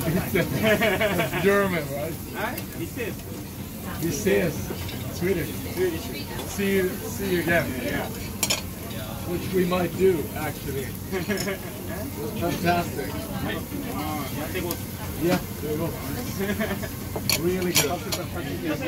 That's German, right? He says. He says. Swedish. Swedish. See you, see you again. Yeah. Which we might do, actually. Fantastic. Yeah, there you go. Really good.